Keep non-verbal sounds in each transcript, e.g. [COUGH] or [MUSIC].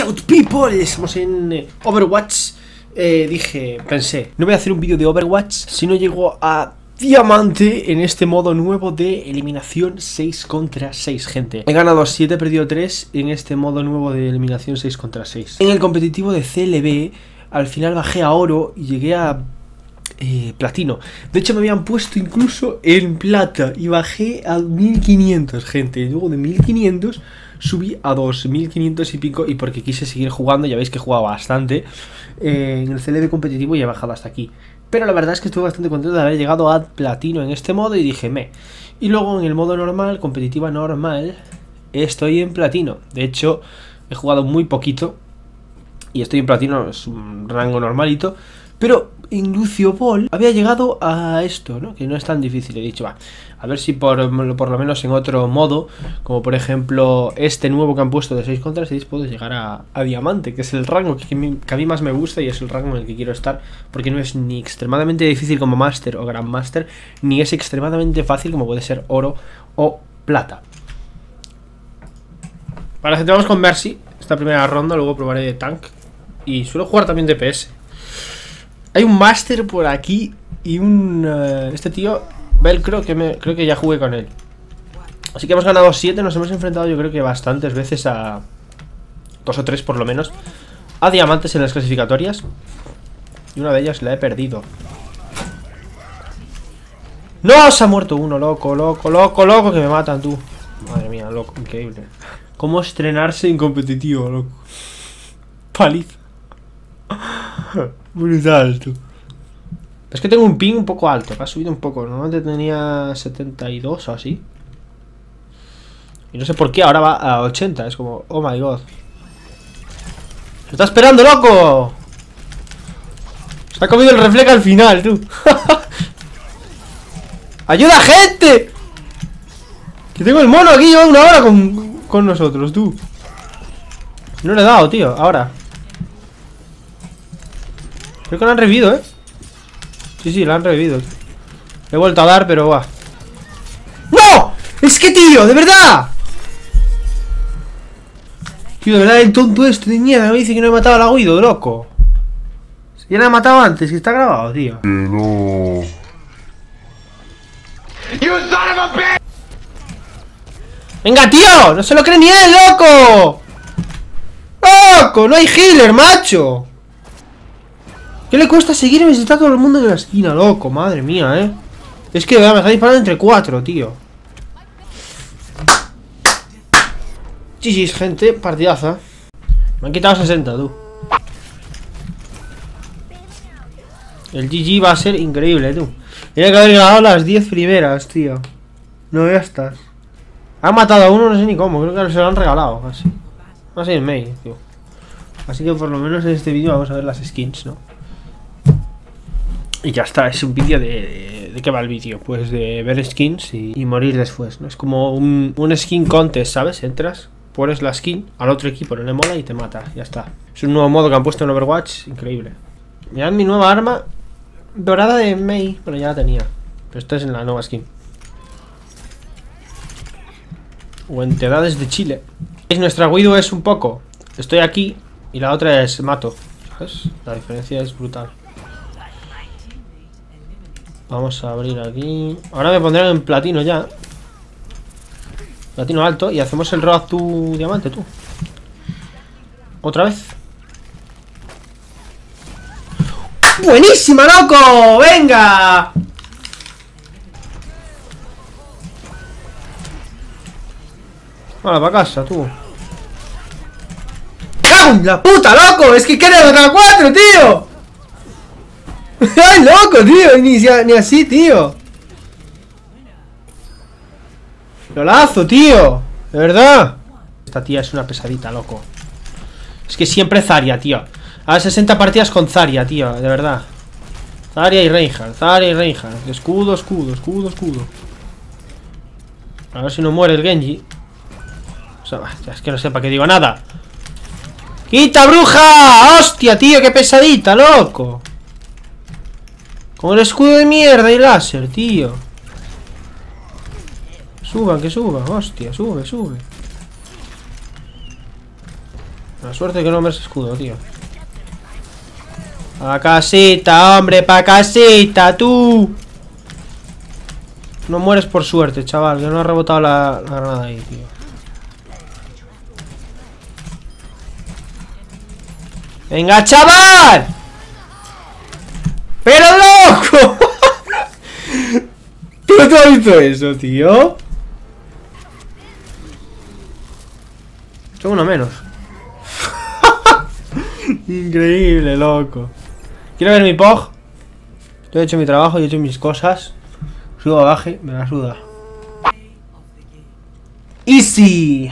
Shout people, estamos en eh, Overwatch. Eh, Dije, pensé, no voy a hacer un vídeo de Overwatch Si no llego a diamante en este modo nuevo de eliminación 6 contra 6, gente. He ganado 7, he perdido 3 en este modo nuevo de eliminación 6 contra 6 En el competitivo de CLB, al final bajé a oro y llegué a eh, platino. De hecho, me habían puesto incluso en plata y bajé a 1500, gente. Luego de 1500 subí a 2500 y pico y porque quise seguir jugando, ya veis que he jugado bastante eh, en el CLB competitivo y he bajado hasta aquí. Pero la verdad es que estuve bastante contento de haber llegado a platino en este modo y dije, me. Y luego en el modo normal, competitiva normal, estoy en platino. De hecho, he jugado muy poquito y estoy en platino, es un rango normalito. Pero en Lucio Ball había llegado a esto, ¿no? Que no es tan difícil. He dicho, va, a ver si por, lo menos en otro modo, como por ejemplo este nuevo que han puesto de 6 contra 6, puedo llegar a, Diamante, que es el rango que, a mí más me gusta y es el rango en el que quiero estar, porque no es ni extremadamente difícil como Master o Grandmaster, ni es extremadamente fácil como puede ser Oro o Plata. Para vamos con Mercy, esta primera ronda, luego probaré de Tank. Y suelo jugar también de PS. Hay un Master por aquí y un... Eh, este tío, Velcro, que me, creo que ya jugué con él. Así que hemos ganado 7, nos hemos enfrentado yo creo que bastantes veces a... Dos o tres por lo menos. A diamantes en las clasificatorias. Y una de ellas la he perdido. ¡No! Se ha muerto uno, loco, loco, loco, loco, que me matan, tú. Madre mía, loco, increíble. ¿Cómo estrenarse en competitivo, loco? Paliza. [LAUGHS] Brutal, tú. Es que tengo un ping un poco alto, que ha subido un poco. Normalmente tenía 72 o así. Y no sé por qué ahora va a 80. Es como, oh my god. ¡Se está esperando, loco! Se ha comido el reflejo al final, tú. [LAUGHS] ¡Ayuda, gente! Que tengo el mono aquí, lleva una hora con, con nosotros, tú. No le he dado, tío, ahora. Creo que lo han revivido, ¿eh? Sí, sí, lo han revivido. He vuelto a dar, pero va. ¡No! ¡Es que, tío! ¡De verdad! Tío, de verdad, el tonto este de mierda me dice que no he matado al Aguido, loco. Ya lo he matado antes, que está grabado, tío. no. ¡Venga, tío! ¡No se lo cree ni él, loco! ¡Loco! ¡No hay healer, macho! ¿Qué le cuesta seguirme si está todo el mundo en la esquina, loco? Madre mía, ¿eh? Es que me está disparando entre cuatro, tío. GG's, gente, partidaza. Me han quitado 60, tú. El GG va a ser increíble, tú. Tiene que haber ganado las 10 primeras, tío. No, ya estás. Han matado a uno, no sé ni cómo. Creo que se lo han regalado, casi. Así en May, tío. Así que por lo menos en este vídeo vamos a ver las skins, ¿no? Y ya está, es un vídeo de, de, qué va el vídeo? Pues de ver skins y, morir después, ¿no? Es como un, skin contest, ¿sabes? Entras, pones la skin al otro equipo, no le mola y te mata, ya está. Es un nuevo modo que han puesto en Overwatch, increíble. Mirad mi nueva arma dorada de May, pero ya la tenía. Pero esta es en la nueva skin. O entidades de Chile. Nuestra Widow es un poco. Estoy aquí y la otra es mato. ¿Sabes? La diferencia es brutal. Vamos a abrir aquí. Ahora me pondré en platino ya. Platino alto. Y hacemos el road tu diamante, tú. Otra vez. ¡Buenísima, loco! ¡Venga! Hola, para casa, tú. ¡Cago la puta, loco! ¡Es que queda otra cuatro, tío! [LAUGHS] ¡Ay, loco, tío! Ni, ni así, tío. Lo lazo, tío. De verdad. Esta tía es una pesadita, loco. Es que siempre Zaria, tío. A 60 partidas con Zaria, tío. De verdad. Zaria y Reinhardt. Zaria y Reinhardt. Escudo, escudo, escudo, escudo. A ver si no muere el Genji. O sea, es que no sepa que digo nada. ¡Quita, bruja! ¡Hostia, tío! ¡Qué pesadita, loco! Con el escudo de mierda y láser, tío. Suban, que suban. Hostia, sube, sube. La suerte que no me es escudo, tío. Pa casita, hombre, pa casita, tú. No mueres por suerte, chaval, que no ha rebotado la, la granada ahí, tío. ¡Venga, chaval! ¡Pero loco! [LAUGHS] ¿Tú has visto eso, tío? Tengo uno menos. [LAUGHS] Increíble, loco. Quiero ver mi POG. Yo he hecho mi trabajo, yo he hecho mis cosas. Subo baje, me la suda. Easy.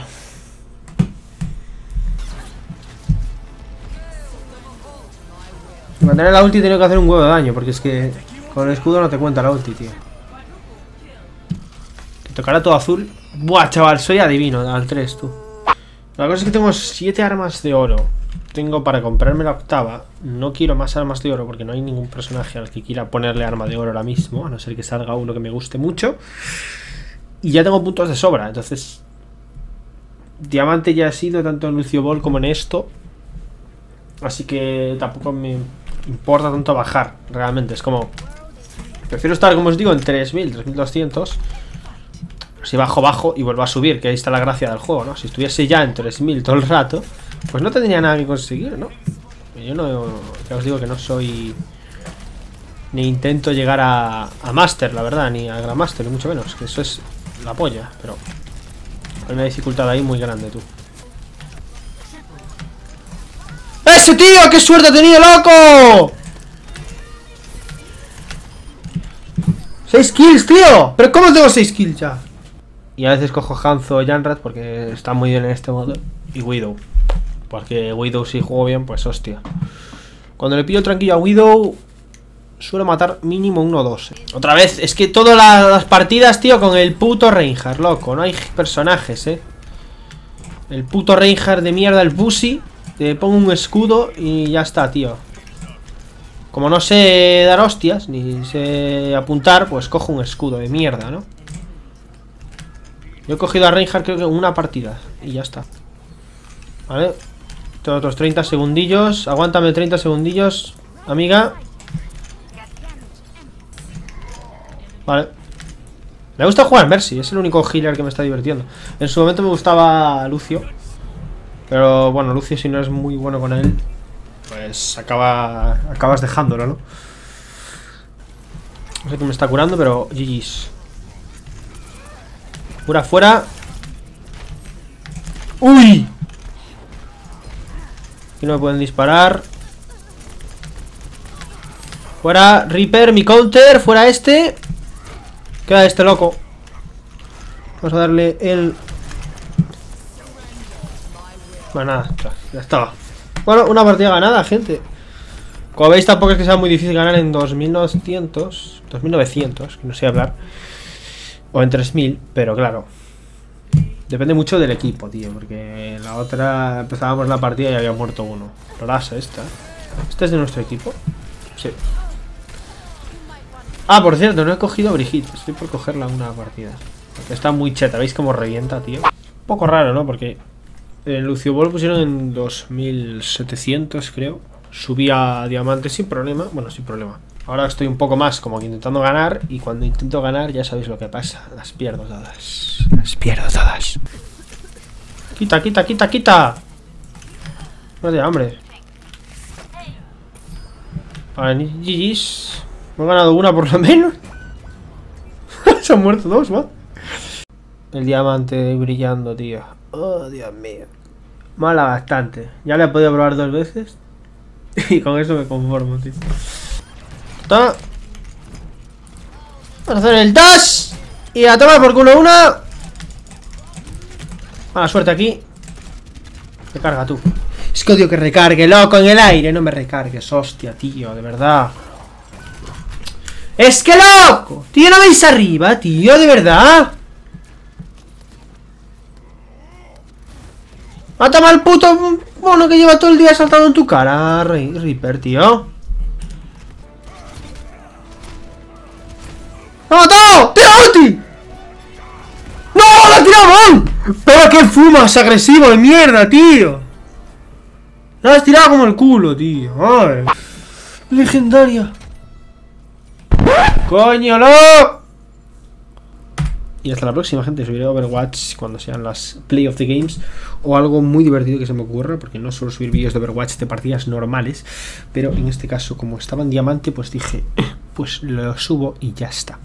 Para tener la ulti he tenido que hacer un huevo de daño, porque es que con el escudo no te cuenta la ulti, tío. Que tocará todo azul. Buah, chaval, soy adivino al 3, tú. La cosa es que tengo 7 armas de oro. Tengo para comprarme la octava. No quiero más armas de oro porque no hay ningún personaje al que quiera ponerle arma de oro ahora mismo. A no ser que salga uno que me guste mucho. Y ya tengo puntos de sobra. Entonces... Diamante ya ha sido tanto en Lucio Ball como en esto. Así que tampoco me importa tanto bajar, realmente. Es como... Prefiero estar, como os digo, en 3000, 3200. Si bajo, bajo y vuelvo a subir, que ahí está la gracia del juego, ¿no? Si estuviese ya en 3000 todo el rato, pues no tendría nada que conseguir, ¿no? Yo no... Ya os digo que no soy... Ni intento llegar a, a Master, la verdad, ni a Grandmaster, ni mucho menos. Que eso es la polla, pero... Hay una dificultad ahí muy grande, tú. ¡Ese tío! ¡Qué suerte ha tenido, loco! ¡Seis kills, tío! ¿Pero cómo tengo seis kills ya? Y a veces cojo Hanzo o Janrat porque está muy bien en este modo. Y Widow. Porque Widow si juego bien, pues hostia. Cuando le pillo tranquilo a Widow, suelo matar mínimo uno o dos. Otra vez, es que todas las partidas, tío, con el puto Reinhardt, loco. No hay personajes, eh. El puto Reinhardt de mierda, el Pussy. Te pongo un escudo y ya está, tío. Como no sé dar hostias, ni sé apuntar, pues cojo un escudo de mierda, ¿no? Yo he cogido a Reinhardt creo que una partida y ya está. Vale. Tengo otros 30 segundillos. Aguántame 30 segundillos, amiga. Vale. Me gusta jugar Mercy, es el único healer que me está divirtiendo. En su momento me gustaba Lucio. Pero bueno, Lucio si no es muy bueno con él, pues acaba, acabas dejándolo, ¿no? No sé qué me está curando, pero GG's. Cura fuera. ¡Uy! Aquí no me pueden disparar. Fuera Reaper, mi counter. Fuera este. Queda este loco. Vamos a darle el... Bueno, nada, ya estaba. Bueno, una partida ganada, gente. Como veis, tampoco es que sea muy difícil ganar en 2900. 2900, que no sé hablar. O en 3000, pero claro. Depende mucho del equipo, tío. Porque la otra empezábamos la partida y había muerto uno. Rasa esta. ¿Este es de nuestro equipo? Sí. Ah, por cierto, no he cogido a Brigitte. Estoy por cogerla una partida. Está muy cheta. ¿Veis cómo revienta, tío? Un poco raro, ¿no? Porque en Lucio Ball pusieron en 2700, creo. Subía a diamante sin problema. Bueno, sin problema. Ahora estoy un poco más como que intentando ganar. Y cuando intento ganar, ya sabéis lo que pasa. Las pierdo todas. Las pierdo todas. Quita, quita, quita, quita. No hambre. Vale, GG's. Me he ganado una por lo menos. [LAUGHS] Se han muerto dos, ¿va? El diamante brillando, tío. Oh, Dios mío. Mala bastante. Ya le he podido probar dos veces. [LAUGHS] Y con eso me conformo, tío. Vamos a hacer el dash. Y a tomar por culo una. Mala suerte aquí. Recarga tú. Es que odio que recargue, loco, en el aire. No me recargues, hostia, tío, de verdad. ¡Es que loco! Tío, no veis arriba, tío, de verdad. Mátame al puto mono que lleva todo el día saltando en tu cara, Reaper, tío. ¡Me ha matado! ¡Tira ulti! ¡No! ¡La ha tirado mal! ¡Pero qué fumas agresivo de mierda, tío! La has tirado como el culo, tío. Ay. Legendaria. ¡Coño, no! Y hasta la próxima, gente. Subiré Overwatch cuando sean las Play of the Games. O algo muy divertido que se me ocurra. Porque no suelo subir vídeos de Overwatch de partidas normales. Pero en este caso, como estaba en diamante, pues dije, [CLEARS THROAT] pues lo subo y ya está.